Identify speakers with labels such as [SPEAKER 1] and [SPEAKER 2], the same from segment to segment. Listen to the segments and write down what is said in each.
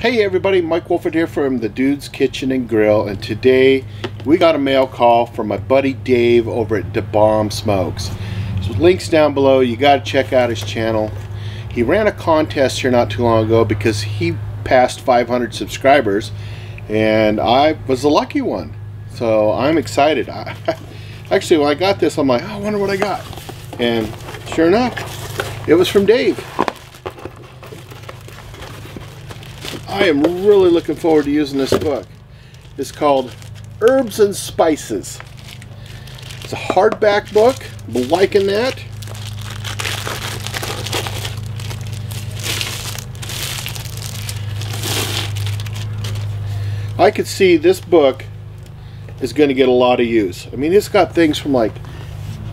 [SPEAKER 1] Hey everybody, Mike Wolford here from the Dude's Kitchen and Grill, and today we got a mail call from my buddy Dave over at Da Bomb Smokes. So links down below, you got to check out his channel. He ran a contest here not too long ago because he passed 500 subscribers, and I was the lucky one. So I'm excited. I, actually, when I got this, I'm like, oh, I wonder what I got. And sure enough, it was from Dave. I am really looking forward to using this book. It's called Herbs and Spices. It's a hardback book. I'm liking that. I could see this book is going to get a lot of use. I mean, it's got things from like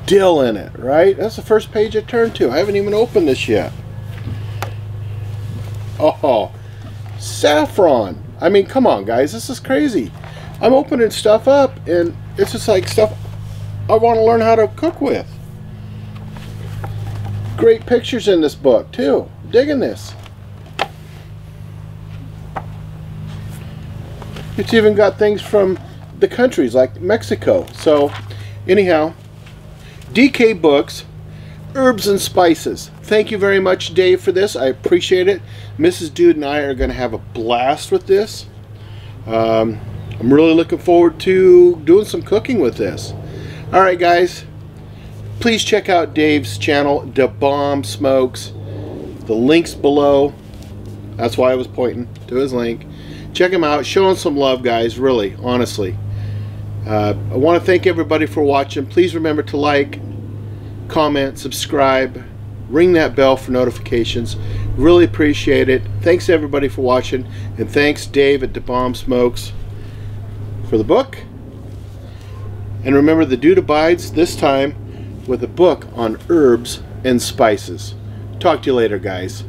[SPEAKER 1] dill in it, right? That's the first page I turned to. I haven't even opened this yet. Oh, saffron. I mean, come on, guys. This is crazy. I'm opening stuff up, and it's just like stuff I want to learn how to cook with. Great pictures in this book, too. Digging this. It's even got things from the countries like Mexico. So, anyhow, DK Books, Herbs and Spices. Thank you very much, Dave, for this. I appreciate it. Mrs. Dude and I are going to have a blast with this. Um, I'm really looking forward to doing some cooking with this. All right, guys. Please check out Dave's channel, Da Bomb Smokes. The link's below. That's why I was pointing to his link. Check him out. Show him some love, guys. Really, honestly. Uh, I want to thank everybody for watching. Please remember to like, comment, subscribe, ring that bell for notifications. Really appreciate it. Thanks everybody for watching, and thanks Dave at Da Bomb Smokes for the book. And remember, the dude abides this time with a book on herbs and spices. Talk to you later, guys.